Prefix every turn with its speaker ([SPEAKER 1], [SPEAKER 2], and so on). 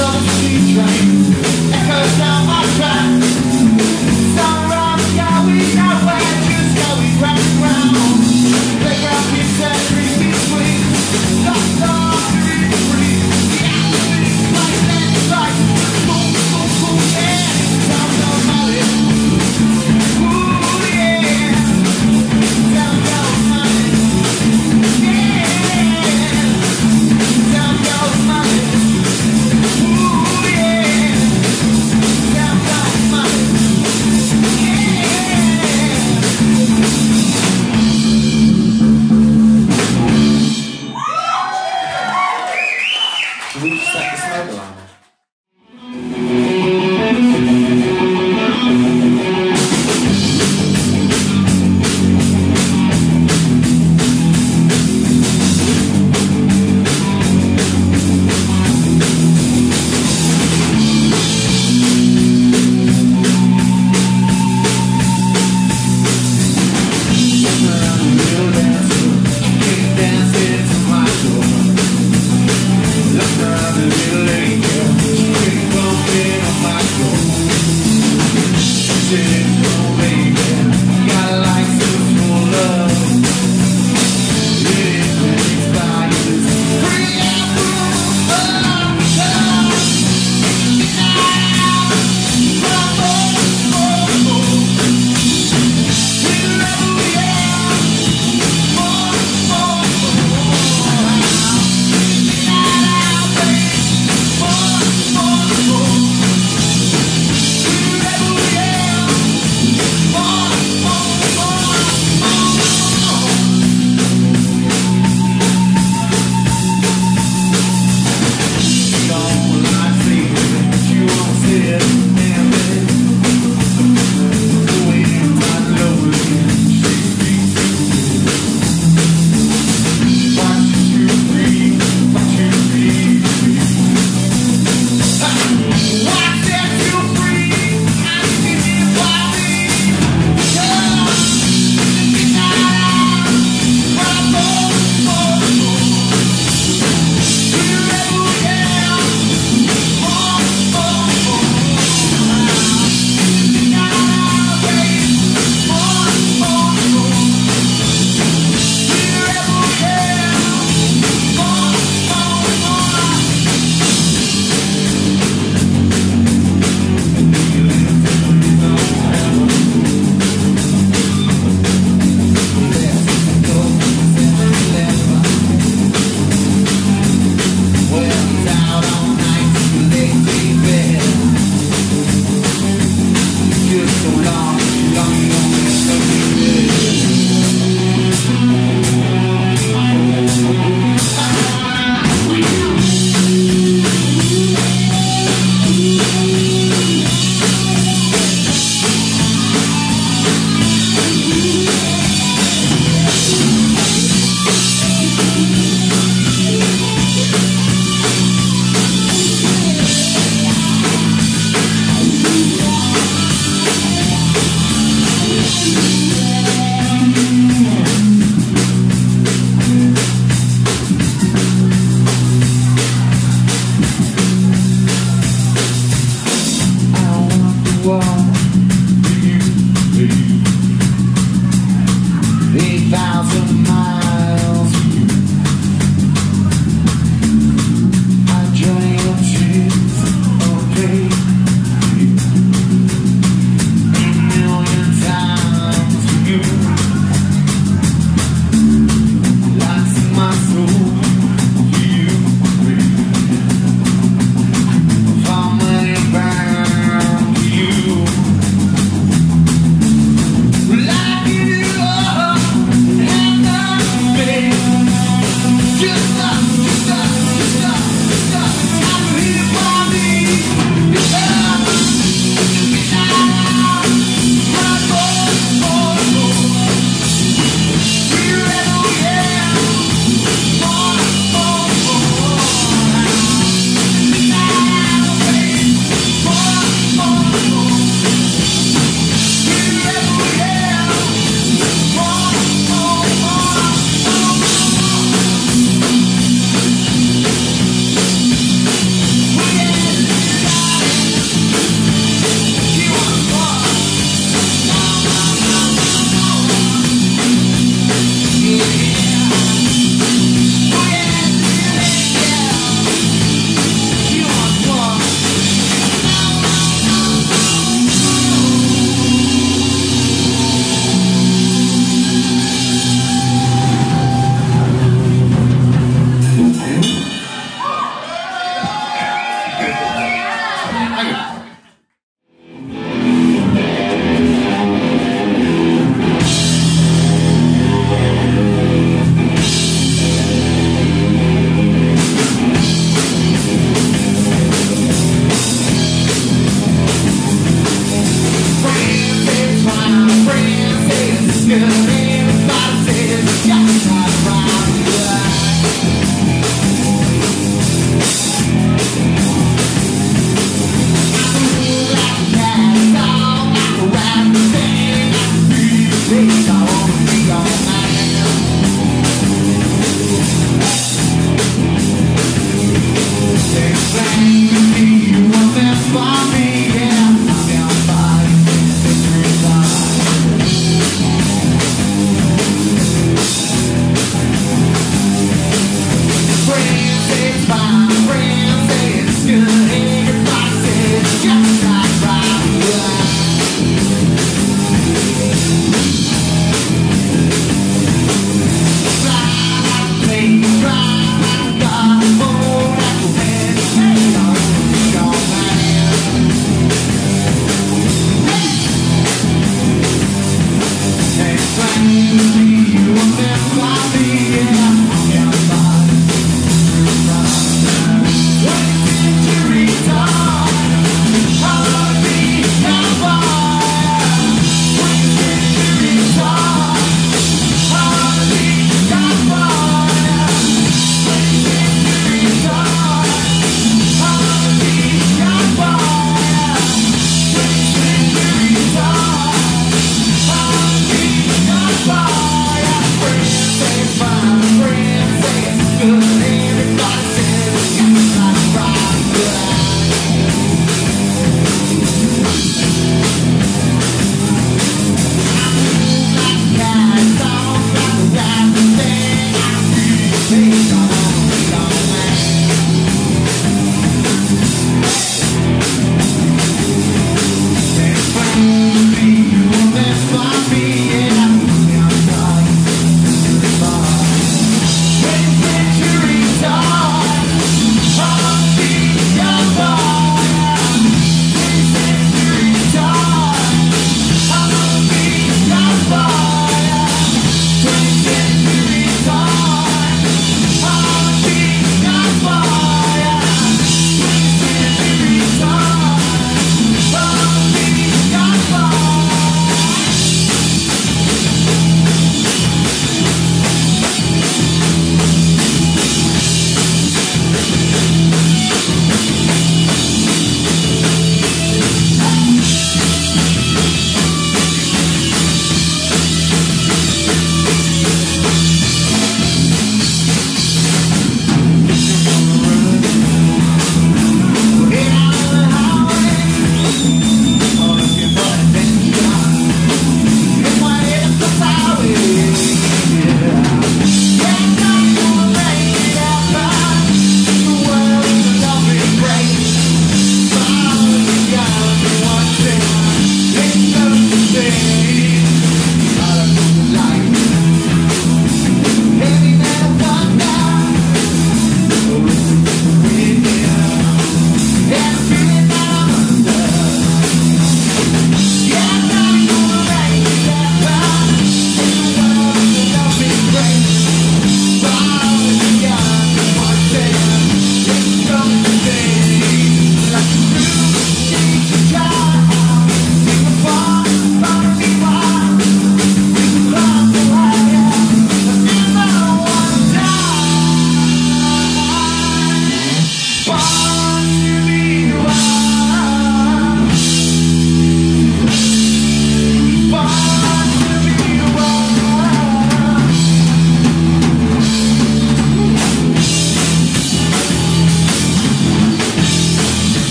[SPEAKER 1] of the echoes down my track.